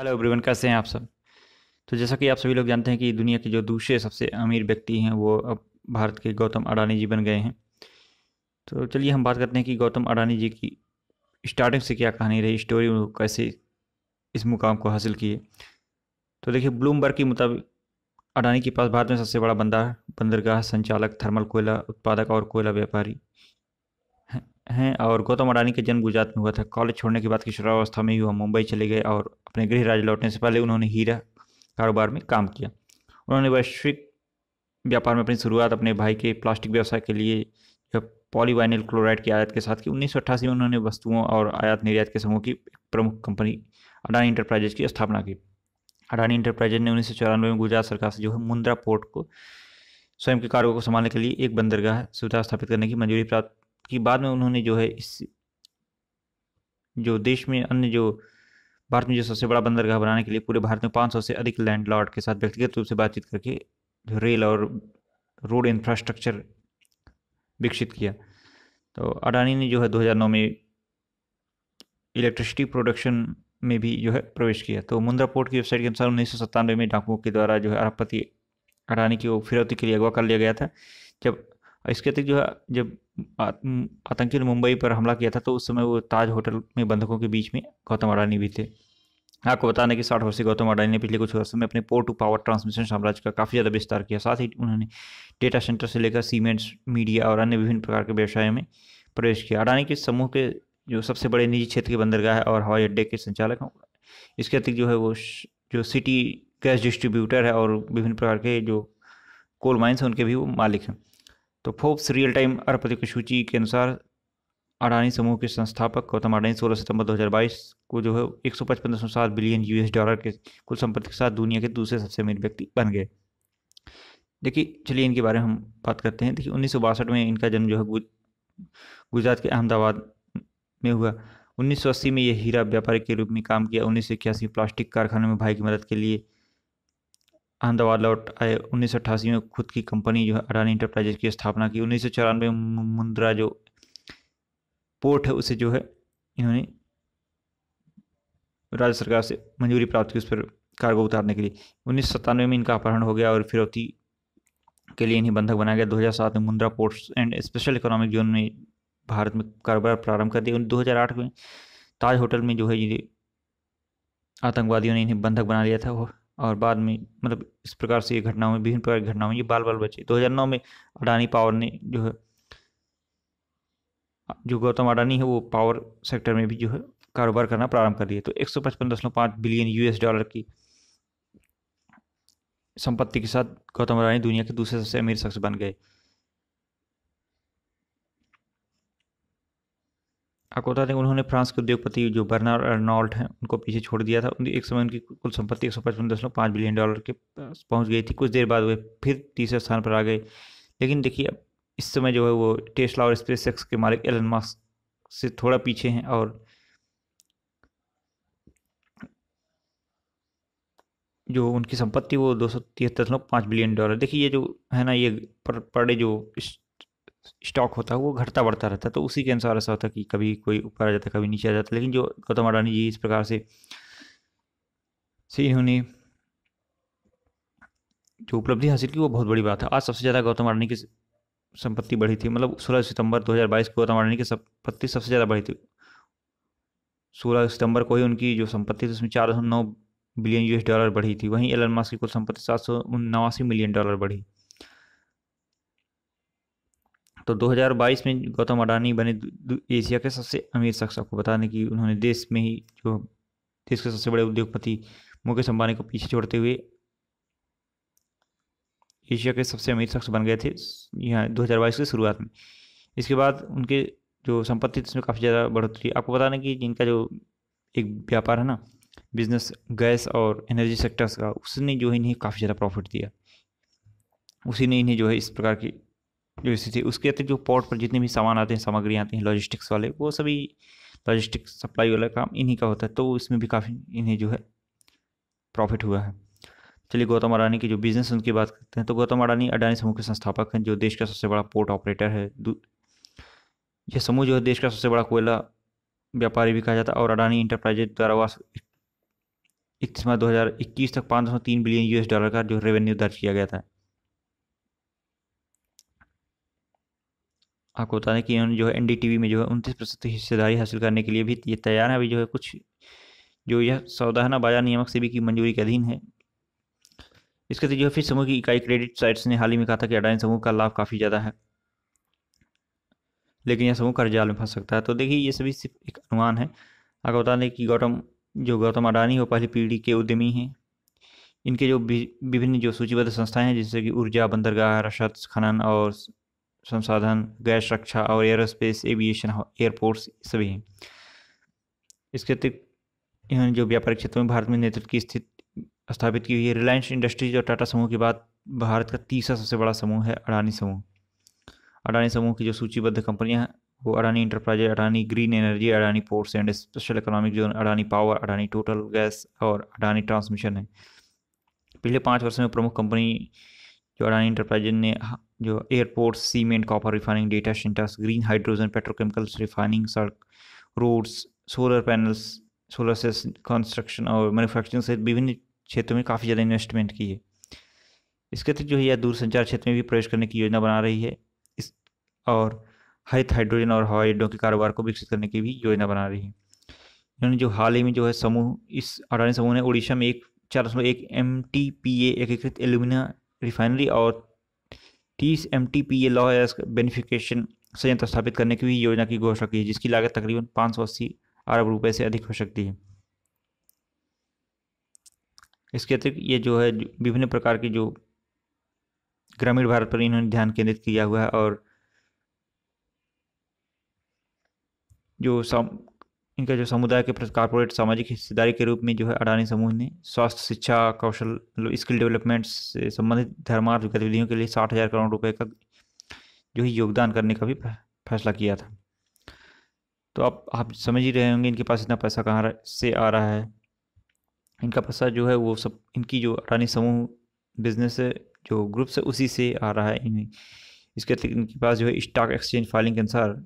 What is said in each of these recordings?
Hello everyone, कैसे हैं आप सब? तो जैसा कि आप सभी लोग जानते हैं कि दुनिया के जो दूसरे सबसे अमीर व्यक्ति हैं, वो अब भारत के गौतम अडानी जी बन गए हैं। तो चलिए हम बात करते हैं कि गौतम अडानी जी की स्टार्टिंग से क्या कहानी रही स्टोरी कैसे इस मुकाम को हासिल किए। तो देखिए ब्लूमबर्ग के मुताबिक अडानी के पास भारत में सबसे बड़ा बंदर, बंदरगाह संचालक थर्मल कोयला उत्पादक और कोयला व्यापारी हैं और गौतम अडानी का जन्म गुजरात में हुआ था। कॉलेज छोड़ने के बाद किशोरावस्था में ही वह मुंबई चले गए और अपने गृह राज्य लौटने से पहले उन्होंने हीरा कारोबार में काम किया। उन्होंने वैश्विक व्यापार में अपनी शुरुआत अपने भाई के प्लास्टिक व्यवसाय के लिए पॉलीवाइनल क्लोराइड की आयात के साथ की, उन्नीस सौ अट्ठासी में उन्होंने वस्तुओं और आयात निर्यात के समूह की प्रमुख कंपनी अडानी इंटरप्राइजेज की स्थापना की। अडानी इंटरप्राइजेज ने उन्नीस सौ चौरानवे में गुजरात सरकार से जो है मुंद्रा पोर्ट को स्वयं के कार्यों को संभालने के लिए एक बंदरगाह सुविधा स्थापित करने की मंजूरी प्राप्त की बाद में उन्होंने जो है इस जो देश में अन्य जो भारत में जो सबसे बड़ा बंदरगाह बनाने के लिए पूरे भारत में 500 से अधिक लैंडलॉर्ड के साथ व्यक्तिगत रूप से बातचीत करके जो रेल और रोड इंफ्रास्ट्रक्चर विकसित किया। तो अडानी ने जो है 2009 में इलेक्ट्रिसिटी प्रोडक्शन में भी जो है प्रवेश किया। तो मुंद्रा पोर्ट की वेबसाइट के अनुसार उन्नीस सौ सत्तानवे में डाकुओं के द्वारा जो है अरबपति अडानी की फिरौती के लिए अगवा कर लिया गया था। जब इसके अतिरिक्त जो है, जब आतंकी ने मुंबई पर हमला किया था तो उस समय वो ताज होटल में बंधकों के बीच में गौतम अडानी भी थे। आपको बताने कि साठ वर्षीय गौतम अडानी ने पिछले कुछ वर्षों में अपने पोर्ट टू पावर ट्रांसमिशन साम्राज्य का काफ़ी ज़्यादा विस्तार किया। साथ ही उन्होंने डेटा सेंटर से लेकर सीमेंट्स, मीडिया और अन्य विभिन्न प्रकार के व्यवसायों में प्रवेश किया। अडानी के समूह के जो सबसे बड़े निजी क्षेत्र के बंदरगाह है और हवाई अड्डे के संचालक हैं, इसके अतिरिक्त जो है वो जो सिटी गैस डिस्ट्रीब्यूटर है और विभिन्न प्रकार के जो कोल माइंस हैं, उनके भी वो मालिक हैं। तो फोर्ब्स रियल टाइम अरबपति की सूची के अनुसार अडानी समूह के संस्थापक गौतम अडानी 16 सितंबर 2022 को जो है एक बिलियन यूएस डॉलर के कुल संपत्ति के साथ दुनिया के दूसरे सबसे अमीर व्यक्ति बन गए। देखिए, चलिए इनके बारे में हम बात करते हैं। देखिए, उन्नीस सौ बासठ में इनका जन्म जो है गुजरात के अहमदाबाद में हुआ। 1980 में ये हीरा व्यापारी के रूप में काम किया। उन्नीस प्लास्टिक कारखाने में भाई की मदद के लिए अहमदाबाद लौट आए उन्नीस सौ अट्ठासी में खुद की कंपनी जो है अडानी इंटरप्राइजेज की स्थापना की। उन्नीस सौ चौरानवे में मुंद्रा जो पोर्ट है, उसे जो है इन्होंने राज्य सरकार से मंजूरी प्राप्त की उस पर कार्गो उतारने के लिए। उन्नीस सौ सत्तानवे में इनका अपहरण हो गया और फिरौती के लिए इन्हें बंधक बनाया गया। 2007 में Mundra ports and special economic zone में भारत में कारोबार प्रारंभ कर दिया। दो हज़ार आठ में ताज होटल में जो है ये आतंकवादियों ने इन्हें बंधक बना लिया था। और बाद में मतलब इस प्रकार से ये घटनाओं में, विभिन्न प्रकार की घटनाओं में ये बाल बाल बचे 2009 में अडानी पावर ने जो है, जो गौतम अडानी है वो पावर सेक्टर में भी जो है कारोबार करना प्रारंभ कर दिया। तो एक सौ पचपन दशमलव पाँच बिलियन यूएस डॉलर की संपत्ति के साथ गौतम अडानी दुनिया के दूसरे सबसे अमीर शख्स बन गए। आपको बता दें उन्होंने फ्रांस के उद्योगपति जो बर्नार अर्नॉल्ट हैं, उनको पीछे छोड़ दिया था। एक समय उनकी कुल संपत्ति एक सौ पचपन दशमलव पाँच बिलियन डॉलर के पहुँच गई थी। कुछ देर बाद वे फिर तीसरे स्थान पर आ गए। लेकिन देखिए, अब इस समय जो है वो टेस्ला और स्पेस एक्स के मालिक एलन मास्क से थोड़ा पीछे हैं और जो उनकी संपत्ति वो दो सौ तिहत्तर दशमलव पाँच बिलियन डॉलर। देखिए, ये जो है ना, ये पर पर डे जो स्टॉक होता है, वो घटता बढ़ता रहता है। तो उसी के अनुसार ऐसा होता है कि कभी कोई ऊपर आ जाता है, कभी नीचे आ जाता है। लेकिन जो गौतम अडानी जी इस प्रकार से से इन्होंने जो उपलब्धि हासिल की, वो बहुत बड़ी बात है। आज सबसे ज़्यादा गौतम अडानी की संपत्ति बढ़ी थी। मतलब सोलह सितंबर 2022 को गौतम अडानी की संपत्ति सबसे ज़्यादा बढ़ी थी। सोलह सितंबर को ही उनकी जो संपत्ति थी, उसमें चार बिलियन यूएस डॉलर बढ़ी थी। वहीं एलन मास्क की कुल संपत्ति सात सौ नवासी मिलियन डॉलर बढ़ी। तो 2022 में गौतम अडानी बने एशिया के सबसे अमीर शख्स। आपको बता दें कि उन्होंने देश में ही जो देश के सबसे बड़े उद्योगपति मुकेश अंबानी को पीछे छोड़ते हुए एशिया के सबसे अमीर शख्स बन गए थे यहाँ 2022 की शुरुआत में। इसके बाद उनके जो संपत्ति इसमें काफ़ी ज़्यादा बढ़ोतरी। आपको बता दें कि जिनका जो एक व्यापार है ना, बिज़नेस, गैस और एनर्जी सेक्टर्स का, उसने जो है इन्हें काफ़ी ज़्यादा प्रॉफिट दिया। उसी ने इन्हें जो है इस प्रकार की जो स्थिति उसके अतिरिक्त जो पोर्ट पर जितने भी सामान आते हैं, सामग्री आती हैं लॉजिस्टिक्स वाले, वो सभी लॉजिस्टिक्स सप्लाई वाला काम इन्हीं का होता है। तो इसमें भी काफ़ी इन्हें जो है प्रॉफिट हुआ है। चलिए, गौतम अडानी की जो बिज़नेस उनकी बात करते हैं। तो गौतम अडानी अडानी समूह के संस्थापक हैं, जो देश का सबसे बड़ा पोर्ट ऑपरेटर है। यह समूह जो है, देश का सबसे बड़ा कोयला व्यापारी भी कहा जाता है और अडानी इंटरप्राइजेज द्वारा इकतीस मार्च 2021 तक पाँच दशमलव तीन बिलियन यूएस डॉलर का जो रेवेन्यू दर्ज किया गया था। आपको बता दें कि इन्होंने जो है एन में जो है उनतीस प्रतिशत हिस्सेदारी हासिल करने के लिए भी ये तैयार है। अभी जो है कुछ जो यह सौदा है ना बाज़ार नियामक सेबी की मंजूरी के अधीन है। इसके जो है फिर समूह की इकाई क्रेडिट साइट्स ने हाल ही में कहा था कि अडानी समूह का लाभ काफ़ी ज़्यादा है। लेकिन यह समूह कर्जाल में फंस सकता है। तो देखिए, ये सभी सिर्फ़ एक अनुमान है। आपको बता दें कि गौतम, जो गौतम अडानी वो पहली पीढ़ी के उद्यमी हैं। इनके जो विभिन्न जो सूचीबद्ध संस्थाएँ हैं, जैसे कि ऊर्जा, बंदरगाह रसद खनन और संसाधन, गैस रक्षा और एयरोस्पेस एविएशन एयरपोर्ट्स सभी हैं। इसके अतिरिक्त इन्होंने जो व्यापारिक क्षेत्र में भारत में नेतृत्व की स्थिति, स्थापित की हुई है, रिलायंस इंडस्ट्रीज़ और टाटा समूह के बाद भारत का तीसरा सबसे बड़ा समूह है अडानी समूह। अडानी समूह की जो सूचीबद्ध कंपनियाँ हैं, वो Adani enterprise Adani green energy, Adani ports and special economic zone, Adani power, Adani total gas और अडानी ट्रांसमिशन है। पिछले पाँच वर्षों में प्रमुख कंपनी जो अडानी इंटरप्राइज ने जो airport cement copper refining data centers green hydrogen petrochemicals refining सड़क रोड्स सोलर पैनल्स सोलर से कंस्ट्रक्शन और मैन्युफैक्चरिंग सहित विभिन्न क्षेत्रों में काफ़ी ज़्यादा इन्वेस्टमेंट की है। इसके अतिरिक्त जो है, यह दूरसंचार क्षेत्र में भी प्रवेश करने की योजना बना रही है। इस, और हरित हाइड्रोजन और हवाई अड्डों के कारोबार को विकसित करने की भी योजना बना रही है। इन्होंने जो हाल ही में जो है, समूह, इस अडानी समूह ने उड़ीसा में एक, चार दशमलव एक एम टी पी एकीकृत एल्यूमिना रिफाइनरी और तीस एम टी पी ए लॉ बेनिफिकेशन संयंत्र स्थापित करने की भी योजना की घोषणा की जिसकी लागत तकरीबन पाँच सौ अस्सी अरब रुपए से अधिक हो सकती है। इसके अतिरिक्त ये जो है, विभिन्न प्रकार की जो ग्रामीण भारत पर इन्होंने ध्यान केंद्रित किया हुआ है और जो इनका जो समुदाय के कारपोरेट सामाजिक हिस्सेदारी के रूप में जो है अडानी समूह ने स्वास्थ्य, शिक्षा, कौशल मतलब स्किल डेवलपमेंट से संबंधित धर्मार्थ गतिविधियों के लिए साठ हज़ार करोड़ रुपए का जो है योगदान करने का भी फैसला किया था। तो आप आप समझ ही रहे होंगे इनके पास इतना पैसा कहाँ से आ रहा है। इनका पैसा जो है वो सब, इनकी जो अडानी समूह बिज़नेस जो ग्रुप्स है, उसी से आ रहा है। इन इसके इनके पास जो है स्टॉक एक्सचेंज फाइलिंग के अनुसार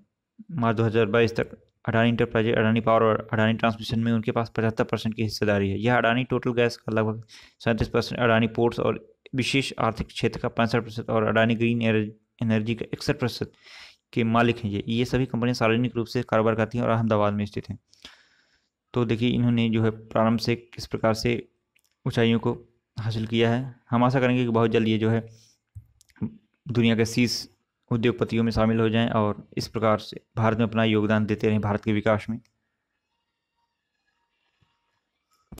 मार्च 2022 तक अडानी इंटरप्राइज अडानी पावर और अडानी ट्रांसमिशन में उनके पास पचहत्तर परसेंट की हिस्सेदारी है। यह अडानी टोटल गैस का लगभग सैंतीस परसेंट, अडानी पोर्ट्स और विशेष आर्थिक क्षेत्र का पैंसठ प्रतिशत और अडानी ग्रीन एनर्जी का इकसठ प्रतिशत के मालिक हैं ये। ये सभी कंपनियाँ सार्वजनिक रूप से कारोबार करती हैं और अहमदाबाद में स्थित हैं। तो देखिए, इन्होंने जो है प्रारंभ से किस प्रकार से ऊंचाइयों को हासिल किया है। हम आशा करेंगे कि बहुत जल्द ये जो है दुनिया के शीर्ष उद्योगपतियों में शामिल हो जाएँ और इस प्रकार से भारत में अपना योगदान देते रहें भारत के विकास में।